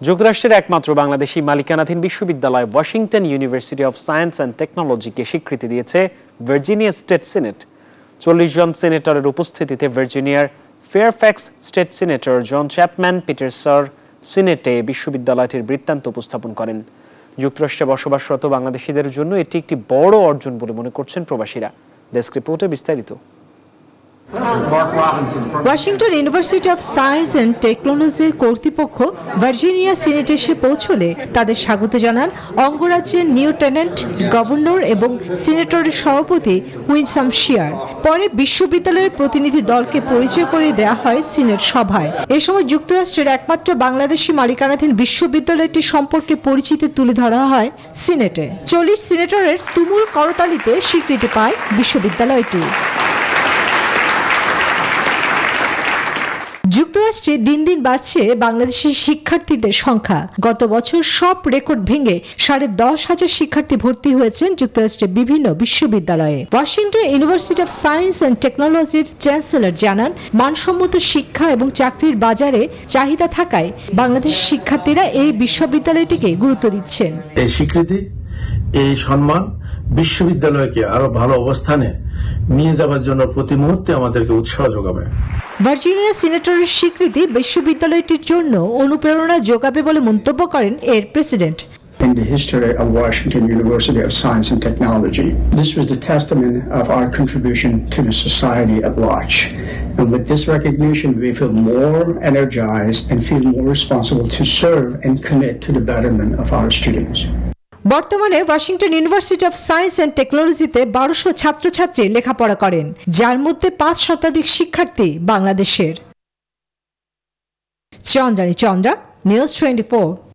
যুক্তরাষ্ট্রের একমাত্র বাংলাদেশি মালিকানাধীন বিশ্ববিদ্যালয় Washington University of Science and টেকনোলজিকে স্বীকৃতি দিয়েছে ভার্জিনিয়া স্টেট সিনেট। চল্লিশ জন সিনেটরের উপস্থিতিতে ভার্জিনিয়ার Fairfax state senator John Chapman Petersen সিনেটে বিশ্ববিদ্যালয়টির বৃত্তান্ত উপস্থাপন করেন। যুক্তরাষ্ট্রে বসবাসরত বাংলাদেশিদের জন্য এটি একটি বড় অর্জন বলে মনে করছেন প্রবাসীরা। ডেস্ক রিপোর্টে বিস্তারিত। Washington University of Science and টেকনোলজির কর্তৃপক্ষ ভার্জিনিয়া সিনেট এসে পৌঁছলে তাদের স্বাগত জানান অঙ্গরাজ্যের নিউ টেনেন্ট, গভর্নর এবং সিনেটরের সভাপতি উইনসাম শিয়ার। পরে বিশ্ববিদ্যালয়ের প্রতিনিধি দলকে পরিচয় করে দেওয়া হয় সিনেট সভায়। এ সময় যুক্তরাষ্ট্রের একমাত্র বাংলাদেশি মালিকানাধীন বিশ্ববিদ্যালয়টি সম্পর্কে পরিচিতি তুলে ধরা হয় সিনেটে। চল্লিশ সিনেটরের তুমুল করতালিতে স্বীকৃতি পায় বিশ্ববিদ্যালয়টি। যুক্তরাষ্ট্রে দিন দিন বাড়ছে বাংলাদেশি শিক্ষার্থীদের সংখ্যা। গত বছর সব রেকর্ড ভেঙে সাড়ে দশ হাজার শিক্ষার্থী ভর্তি হয়েছেন যুক্তরাষ্ট্রের বিভিন্ন বিশ্ববিদ্যালয়ে। Washington University of Science and টেকনোলজির চ্যান্সেলর জানান, মানসম্মত শিক্ষা এবং চাকরির বাজারে চাহিদা থাকায় বাংলাদেশের শিক্ষার্থীরা এই বিশ্ববিদ্যালয়টিকে গুরুত্ব দিচ্ছেন। এই স্বীকৃতি, এই সম্মান বিশ্ববিদ্যালয়কে আরও ভালো অবস্থানে নিয়ে যাবার জন্য প্রতি মুহূর্তে আমাদেরকে উৎসাহ যোগাবে ভার্জিনিয়া সিনেটরের স্বীকৃতি বিশ্ববিদ্যালয়টির জন্য অনুপ্রেরণা যোগাবে বলে মন্তব্য করেন এর president in the history of Washington University of Science and Technology. This was the testament of our contribution to the society at large. And with this recognition, we feel more energized and feel more responsible to serve and commit to the betterment of our students. বর্তমানে Washington University of Science and টেকনোলজিতে বারোশো ছাত্রছাত্রী লেখাপড়া করেন, যার মধ্যে পাঁচ শতাধিক শিক্ষার্থী বাংলাদেশের। Chandrani Chandra news twenty